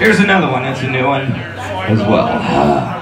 Here's another one. That's a new one as well.